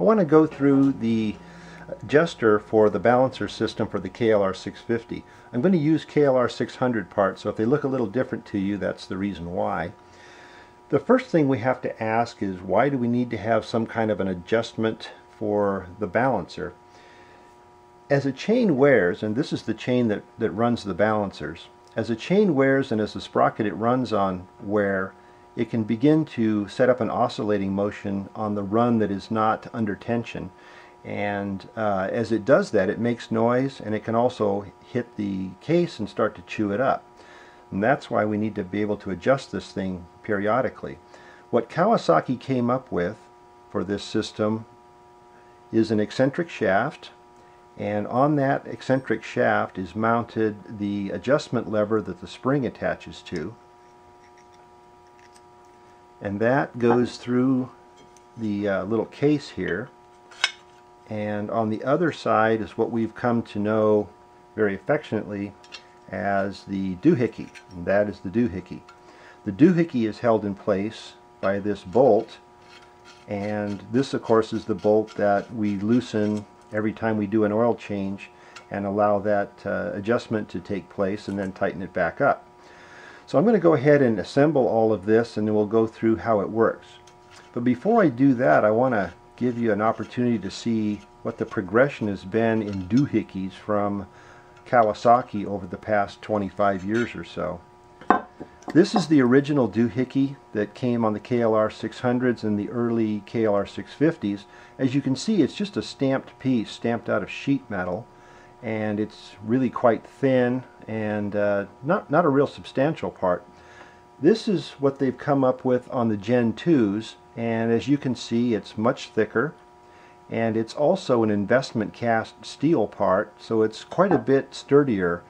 I want to go through the adjuster for the balancer system for the KLR 650. I'm going to use KLR 600 parts, so if they look a little different to you, that's the reason why. The first thing we have to ask is why do we need to have some kind of an adjustment for the balancer? As a chain wears, and this is the chain that, that runs the balancers, as a chain wears and as the sprocket it runs on wear, it can begin to set up an oscillating motion on the run that is not under tension. And uh, as it does that, it makes noise and it can also hit the case and start to chew it up. And that's why we need to be able to adjust this thing periodically. What Kawasaki came up with for this system is an eccentric shaft and on that eccentric shaft is mounted the adjustment lever that the spring attaches to and that goes through the uh, little case here. And on the other side is what we've come to know very affectionately as the doohickey. And that is the doohickey. The doohickey is held in place by this bolt. And this of course is the bolt that we loosen every time we do an oil change and allow that uh, adjustment to take place and then tighten it back up so I'm going to go ahead and assemble all of this and then we'll go through how it works. But before I do that I want to give you an opportunity to see what the progression has been in doohickeys from Kawasaki over the past 25 years or so. This is the original doohickey that came on the KLR 600s and the early KLR 650s. As you can see it's just a stamped piece, stamped out of sheet metal and it's really quite thin and uh, not, not a real substantial part. This is what they've come up with on the Gen 2s and as you can see it's much thicker and it's also an investment cast steel part so it's quite a bit sturdier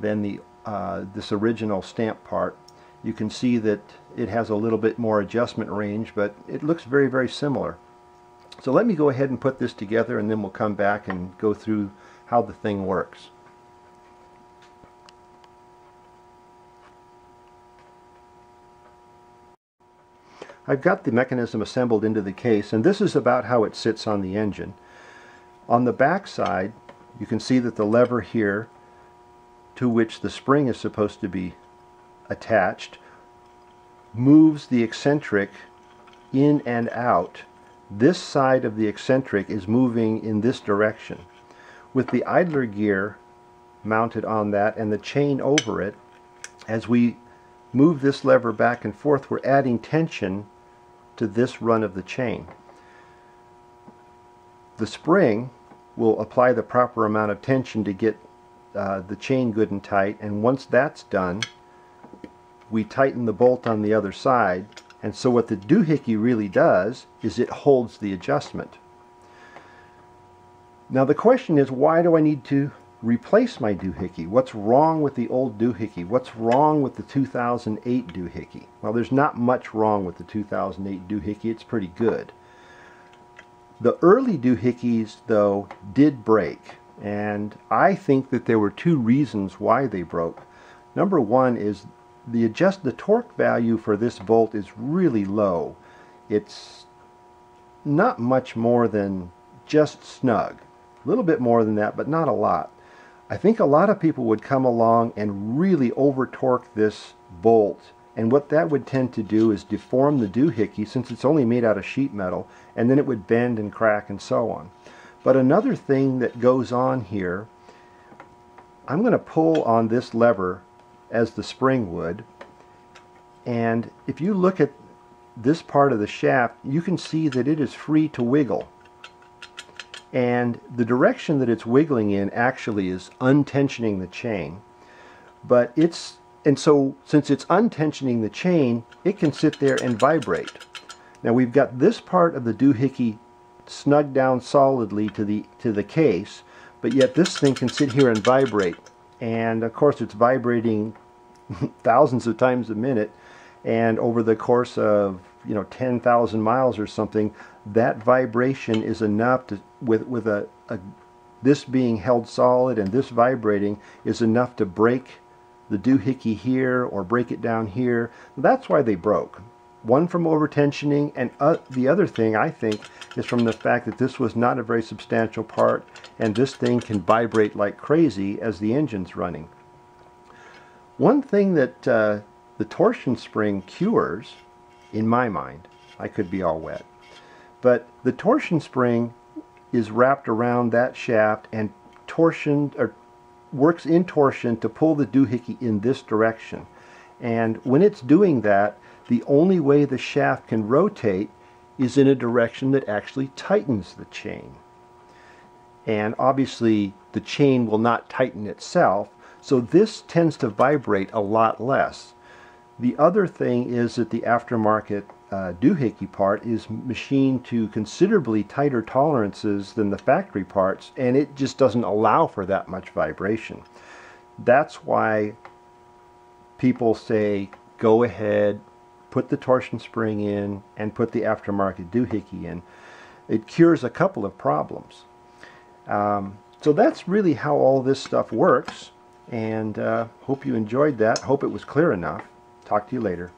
than the uh, this original stamp part. You can see that it has a little bit more adjustment range but it looks very very similar. So let me go ahead and put this together and then we'll come back and go through how the thing works. I've got the mechanism assembled into the case and this is about how it sits on the engine. On the back side you can see that the lever here to which the spring is supposed to be attached moves the eccentric in and out. This side of the eccentric is moving in this direction. With the idler gear mounted on that and the chain over it, as we move this lever back and forth, we're adding tension to this run of the chain. The spring will apply the proper amount of tension to get uh, the chain good and tight and once that's done we tighten the bolt on the other side and so what the doohickey really does is it holds the adjustment. Now the question is why do I need to replace my doohickey. What's wrong with the old doohickey? What's wrong with the 2008 doohickey? Well, there's not much wrong with the 2008 doohickey. It's pretty good. The early doohickeys, though, did break. And I think that there were two reasons why they broke. Number one is the adjust the torque value for this bolt is really low. It's not much more than just snug. A little bit more than that, but not a lot. I think a lot of people would come along and really over torque this bolt and what that would tend to do is deform the doohickey since it's only made out of sheet metal and then it would bend and crack and so on. But another thing that goes on here, I'm going to pull on this lever as the spring would and if you look at this part of the shaft you can see that it is free to wiggle and the direction that it's wiggling in actually is untensioning the chain. But it's and so since it's untensioning the chain it can sit there and vibrate. Now we've got this part of the doohickey snug down solidly to the to the case but yet this thing can sit here and vibrate. And of course it's vibrating thousands of times a minute. And over the course of you know 10,000 miles or something that vibration is enough to with with a, a this being held solid and this vibrating is enough to break the doohickey here or break it down here that's why they broke One from overtensioning, and uh, the other thing I think is from the fact that this was not a very substantial part, and this thing can vibrate like crazy as the engine's running. One thing that uh, the torsion spring cures, in my mind, I could be all wet, but the torsion spring is wrapped around that shaft and torsion or works in torsion to pull the doohickey in this direction. And when it's doing that, the only way the shaft can rotate is in a direction that actually tightens the chain. And obviously the chain will not tighten itself, so this tends to vibrate a lot less. The other thing is that the aftermarket uh, doohickey part is machined to considerably tighter tolerances than the factory parts and it just doesn't allow for that much vibration. That's why people say go ahead, put the torsion spring in and put the aftermarket doohickey in. It cures a couple of problems. Um, so that's really how all this stuff works and uh, hope you enjoyed that. Hope it was clear enough. Talk to you later.